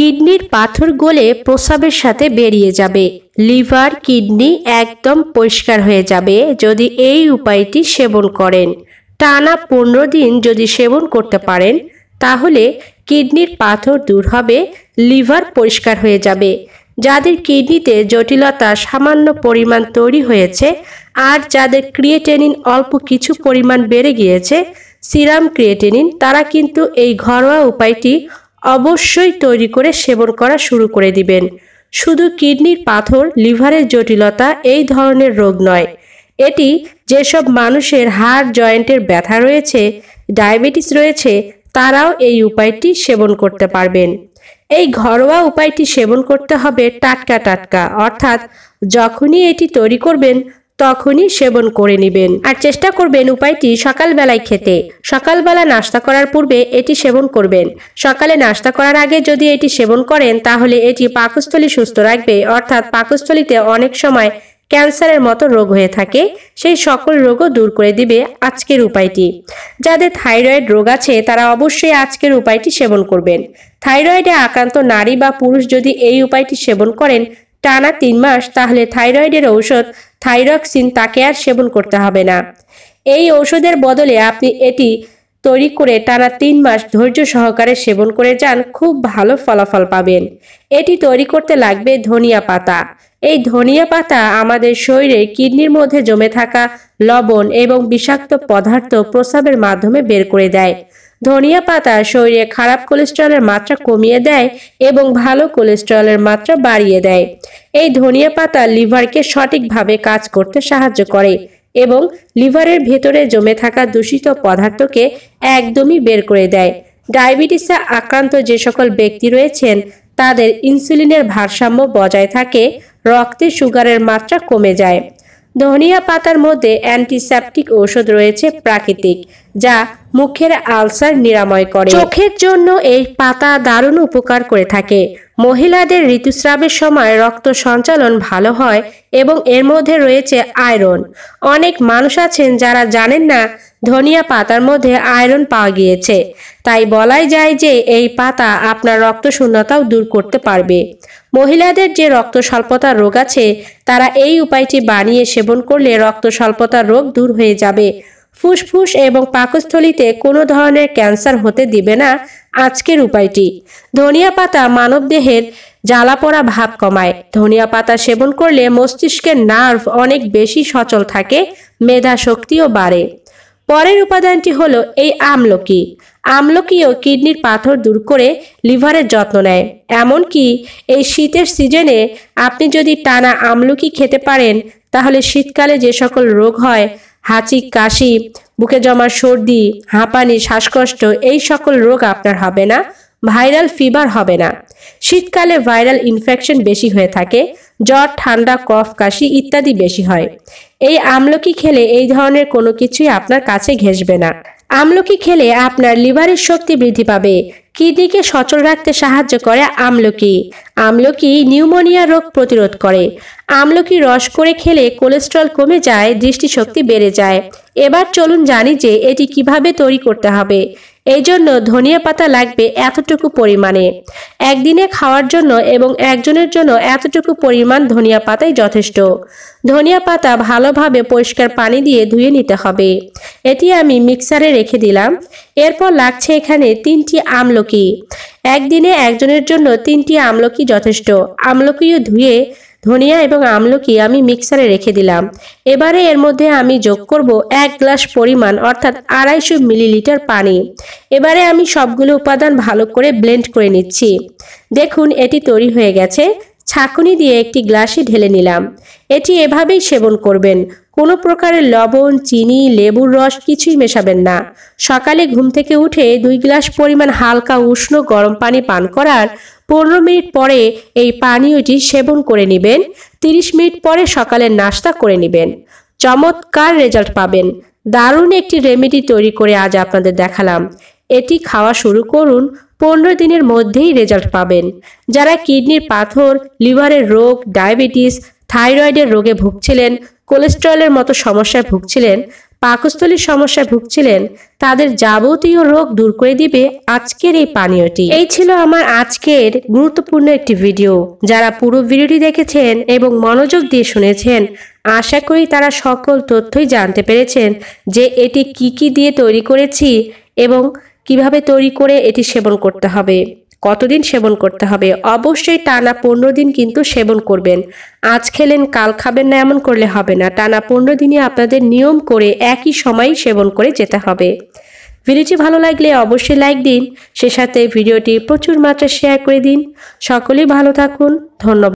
কিডনির পাথর গলে প্রস্রাবের সাথে বেরিয়ে যাবে। লিভার, কিডনি একদম পরিষ্কার হয়ে যাবে যদি এই উপায়টি সেবন করেন। টানা পনেরো দিন যদি সেবন করতে পারেন, তাহলে কিডনির পাথর দূর হবে, লিভার পরিষ্কার হয়ে যাবে। যাদের কিডনিতে জটিলতা সামান্য পরিমাণ তৈরি হয়েছে আর যাদের ক্রিয়েটেনিন অল্প কিছু পরিমাণ বেড়ে গিয়েছে, সিরাম ক্রিয়েটেনিন, তারা কিন্তু এই ঘরোয়া উপায়টি অবশ্যই তৈরি করে সেবন করা শুরু করে দিবেন। শুধু কিডনির পাথর, লিভারের জটিলতা এই ধরনের রোগ নয়। এটি যেসব মানুষের হাড় জয়েন্টের ব্যথা রয়েছে, ডায়াবেটিস রয়েছে, তারাও এই উপায়টি সেবন করতে পারবেন। এই ঘরোয়া উপায়টি সেবন করতে হবে টাটকা টাটকা, অর্থাৎ যখনই এটি তৈরি করবেন তখনই সেবন করে নেবেন। আর চেষ্টা করবেন উপায়টি সকালবেলায় খেতে। সকালবেলা নাস্তা করার পূর্বে এটি সেবন করবেন। সকালে নাস্তা করার আগে যদি এটি সেবন করেন, তাহলে এটি পাকস্থলী সুস্থ রাখবে। অর্থাৎ পাকস্থলীতে অনেক সময় ক্যান্সারের মতো রোগ হয়ে থাকে। সেই সকল রোগও দূর করে দিবে আজকের উপায়টি। যাদের থাইরয়েড রোগ আছে, তারা অবশ্যই আজকের উপায়টি সেবন করবেন। থাইরয়েডে আক্রান্ত নারী বা পুরুষ যদি এই উপায়টি সেবন করেন টানা তিন মাস, তাহলে থাইরয়েডের ঔষধ থাইরক্সিন তাকে আর সেবন করতে হবে না। এই ঔষধের বদলে আপনি এটি তৈরি করে টানা তিন মাস ধৈর্য সহকারে সেবন করে যান, খুব ভালো ফলাফল পাবেন। এটি তৈরি করতে লাগবে ধনিয়া পাতা। এই ধনিয়া পাতা আমাদের শরীরে কিডনির মধ্যে জমে থাকা লবণ এবং বিষাক্ত পদার্থ প্রস্রাবের মাধ্যমে বের করে দেয়। ধনিয়া পাতা শরীরে খারাপ কোলেস্ট্রলের মাত্রা কমিয়ে দেয় এবং ভালো কোলেস্ট্রলের মাত্রা বাড়িয়ে দেয়। এই ধনিয়া পাতা লিভারকে সঠিকভাবে কাজ করতে সাহায্য করে এবং লিভারের ভেতরে জমে থাকা দূষিত পদার্থকে একদমই বের করে দেয়। ডায়াবেটিসে আক্রান্ত যে সকল ব্যক্তি রয়েছেন, তাদের ইনসুলিনের ভারসাম্য বজায় থাকে, রক্তে সুগারের মাত্রা কমে যায়। ধনিয়া পাতার মধ্যে অ্যান্টিসেপটিক ঔষধ রয়েছে প্রাকৃতিক। যা মুখের আলসার নিরাময় করে। চোখের জন্য এই পাতা দারুণ উপকার করে থাকে। মহিলাদের ঋতুস্রাবের সময় রক্ত সঞ্চালন ভালো হয় এবং এর মধ্যে রয়েছে আয়রন। অনেক মানুষ আছেন যারা জানেন না ধনিয়া পাতার মধ্যে আয়রন পাওয়া গিয়েছে। তাই বলাই যায় যে এই পাতা আপনার রক্ত শূন্যতাও দূর করতে পারবে। মহিলাদের যে রক্ত স্বল্পতার রোগ আছে, তারা এই উপায়টি বানিয়ে সেবন করলে রক্ত স্বল্পতার রোগ দূর হয়ে যাবে। ফুসফুস এবং পাকস্থলিতে কোনো ধরনের ক্যান্সার হতে দিবে না আজকের উপায়টি। ধনিয়া পাতা মানবদেহের জ্বালা পড়া ভাব কমায়। ধনিয়া পাতা সেবন করলে মস্তিষ্কের নার্ভ অনেক বেশি সচল থাকে মেধা শক্তিও বাড়ে। পরের উপাদানটি হলো এই আমলকি। আমলকিও কিডনির পাথর দূর করে লিভারের যত্ন নেয়। এমনকি এই শীতের সিজনে আপনি যদি টানা আমলকি খেতে পারেন, তাহলে শীতকালে যে সকল রোগ হয় হাঁচি, কাশি, বুকে জমা সর্দি, হাঁপানি, শ্বাসকষ্ট, এই সকল রোগ আপনার হবে না, ভাইরাল ফিভার হবে না। শীতকালে ভাইরাল ইনফেকশন বেশি হয়ে থাকে, জ্বর, ঠান্ডা, কফ, কাশি ইত্যাদি বেশি হয়। এই আমলকি খেলে এই ধরনের কোনো কিছুই আপনার কাছে ঘেসবে না। আমলকি খেলে আপনার লিভারের শক্তি বৃদ্ধি পাবে কিডনিকে সচল রাখতে সাহায্য করে আমলকি? আমলকি নিউমোনিয়া রোগ প্রতিরোধ করে। আমলকি রস করে খেলে কোলেস্ট্রল কমে যায়, দৃষ্টিশক্তি বেড়ে যায়। এবার চলুন জানি যে এটি কীভাবে তৈরি করতে হবে। এই জন্য ধনিয়া পাতা লাগবে এতটুকু পরিমাণে। একদিনে খাওয়ার জন্য এবং একজনের জন্য এতটুকু পরিমাণ ধনিয়া পাতাই যথেষ্ট। ধনিয়া পাতা ভালোভাবে পরিষ্কার পানি দিয়ে ধুয়ে নিতে হবে। এটি আমি মিক্সারে রেখে দিলাম। এরপর লাগছে এখানে তিনটি আমলকি। একদিনে একজনের জন্য তিনটি আমলকি যথেষ্ট। আমলকিও ধুয়ে ধনিয়া এবং আমলকি আমি মিক্সারে রেখে দিলাম। এবারে এর মধ্যে আমি যোগ করব এক গ্লাস পরিমাণ, অর্থাৎ আড়াইশো মিলিলিটার পানি। এবারে আমি সবগুলো উপাদান ভালো করে ব্লেন্ড করে নিচ্ছি। দেখুন, এটি তৈরি হয়ে গেছে। ছাঁকুনি দিয়ে একটি গ্লাসে ঢেলে নিলাম। এটি এভাবেই সেবন করবেন। কোনো প্রকারের লবণ, চিনি, লেবুর রস কিছুই মেশাবেন না। সকালে ঘুম থেকে উঠে দুই গ্লাস পরিমাণ হালকা উষ্ণ গরম পানি পান করার পনেরো মিনিট পরে এই পানীয়টি সেবন করে নেবেন, তিরিশ মিনিট পরে সকালের নাস্তা করে নেবেন। চমৎকার রেজাল্ট পাবেন। দারুণ একটি রেমেডি তৈরি করে আজ আপনাদের দেখালাম। এটি খাওয়া শুরু করুন, পনেরো দিনের মধ্যেই রেজাল্ট পাবেন। যারা কিডনির পাথর, লিভারের রোগ, ডায়াবেটিস থাইরয়েডের রোগে ভুগছিলেন, কোলেস্টেরলের মতো সমস্যায় ভুগছিলেন, পাকস্থলীর সমস্যায় ভুগছিলেন, তাদের যাবতীয় রোগ দূর করে দিবে আজকের এই পানীয়টি। এই ছিল আমার আজকের গুরুত্বপূর্ণ একটি ভিডিও। যারা পুরো ভিডিওটি দেখেছেন এবং মনোযোগ দিয়ে শুনেছেন, আশা করি তারা সকল তথ্যই জানতে পেরেছেন যে এটি কি কি দিয়ে তৈরি করেছি এবং কীভাবে তৈরি করে এটি সেবন করতে হবে। কতদিন সেবন করতে হবে? অবশ্যই টানা পনেরো দিন কিন্তু সেবন করবেন। আজ খেলেন, কাল খাবেন না, এমন করলে হবে না। টানা পনেরো দিনে আপনাদের নিয়ম করে একই সময় সেবন করে যেতে হবে। ভিডিওটি ভালো লাগলে অবশ্যই লাইক দিন। সে সাথে ভিডিওটি প্রচুর মাত্রা শেয়ার করে দিন। সকলেই ভালো থাকুন। ধন্যবাদ।